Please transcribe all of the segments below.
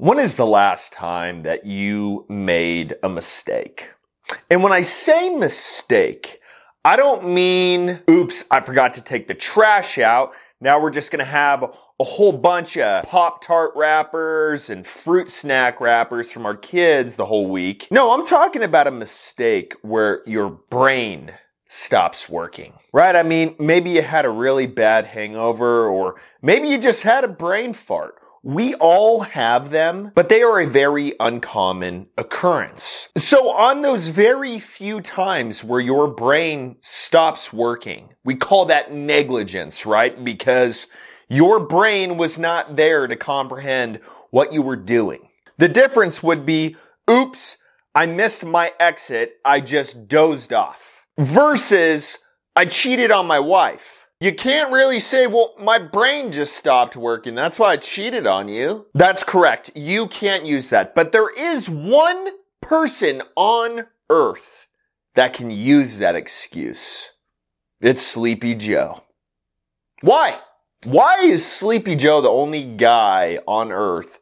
When is the last time that you made a mistake? And when I say mistake, I don't mean, oops, I forgot to take the trash out. Now we're just gonna have a whole bunch of Pop Tart wrappers and fruit snack wrappers from our kids the whole week. No, I'm talking about a mistake where your brain stops working, right? I mean, maybe you had a really bad hangover or maybe you just had a brain fart we all have them, but they are a very uncommon occurrence. So on those very few times where your brain stops working, we call that negligence, right? Because your brain was not there to comprehend what you were doing. The difference would be, oops, I missed my exit. I just dozed off versus I cheated on my wife you can't really say, well, my brain just stopped working. That's why I cheated on you. That's correct. You can't use that. But there is one person on earth that can use that excuse. It's Sleepy Joe. Why? Why is Sleepy Joe the only guy on earth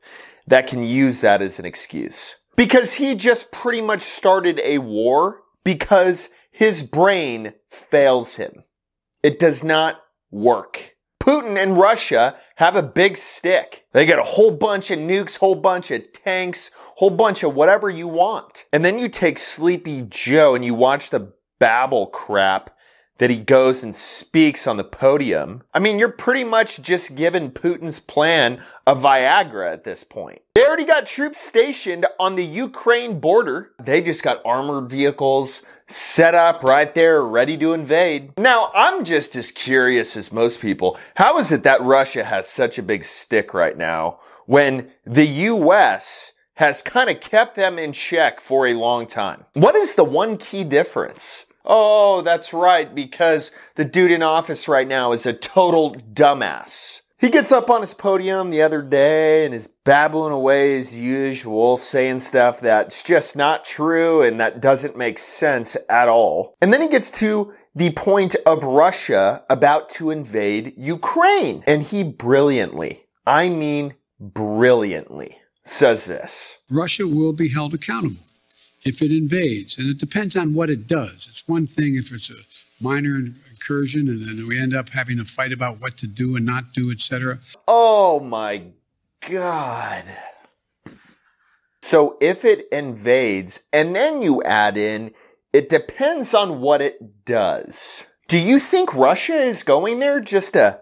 that can use that as an excuse? Because he just pretty much started a war because his brain fails him. It does not work. Putin and Russia have a big stick. They get a whole bunch of nukes, whole bunch of tanks, whole bunch of whatever you want. And then you take Sleepy Joe and you watch the babble crap that he goes and speaks on the podium. I mean, you're pretty much just giving Putin's plan a Viagra at this point. They already got troops stationed on the Ukraine border. They just got armored vehicles set up right there, ready to invade. Now, I'm just as curious as most people. How is it that Russia has such a big stick right now when the US has kind of kept them in check for a long time? What is the one key difference? Oh, that's right, because the dude in office right now is a total dumbass. He gets up on his podium the other day and is babbling away as usual, saying stuff that's just not true and that doesn't make sense at all. And then he gets to the point of Russia about to invade Ukraine. And he brilliantly, I mean brilliantly, says this Russia will be held accountable if it invades. And it depends on what it does. It's one thing if it's a minor incursion and then we end up having a fight about what to do and not do, etc. Oh my God. So if it invades and then you add in, it depends on what it does. Do you think Russia is going there just to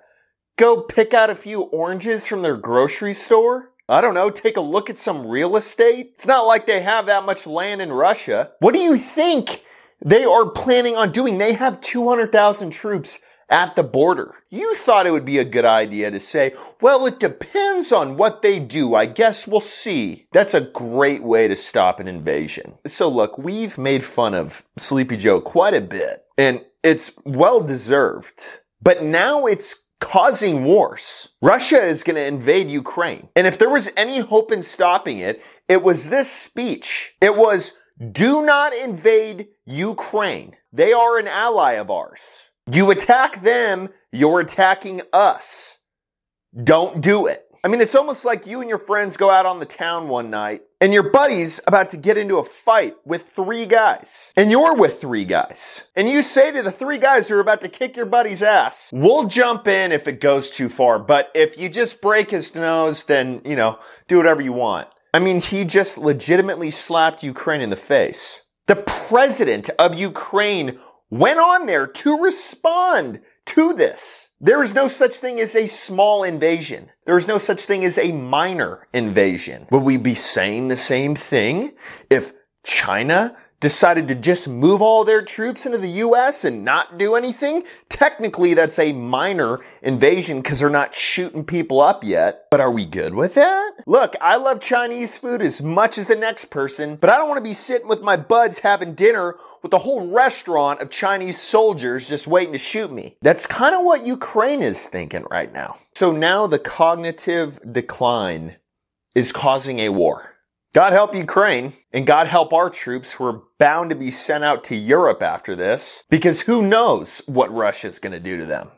go pick out a few oranges from their grocery store? I don't know, take a look at some real estate. It's not like they have that much land in Russia. What do you think they are planning on doing? They have 200,000 troops at the border. You thought it would be a good idea to say, well, it depends on what they do. I guess we'll see. That's a great way to stop an invasion. So look, we've made fun of Sleepy Joe quite a bit and it's well deserved. But now it's causing wars. Russia is going to invade Ukraine. And if there was any hope in stopping it, it was this speech. It was, do not invade Ukraine. They are an ally of ours. You attack them, you're attacking us. Don't do it. I mean, it's almost like you and your friends go out on the town one night and your buddy's about to get into a fight with three guys. And you're with three guys. And you say to the three guys who are about to kick your buddy's ass, we'll jump in if it goes too far. But if you just break his nose, then, you know, do whatever you want. I mean, he just legitimately slapped Ukraine in the face. The president of Ukraine went on there to respond to this. There is no such thing as a small invasion. There is no such thing as a minor invasion. Would we be saying the same thing if China decided to just move all their troops into the US and not do anything, technically that's a minor invasion because they're not shooting people up yet. But are we good with that? Look, I love Chinese food as much as the next person, but I don't want to be sitting with my buds having dinner with a whole restaurant of Chinese soldiers just waiting to shoot me. That's kind of what Ukraine is thinking right now. So now the cognitive decline is causing a war. God help Ukraine, and God help our troops who are bound to be sent out to Europe after this, because who knows what Russia's going to do to them.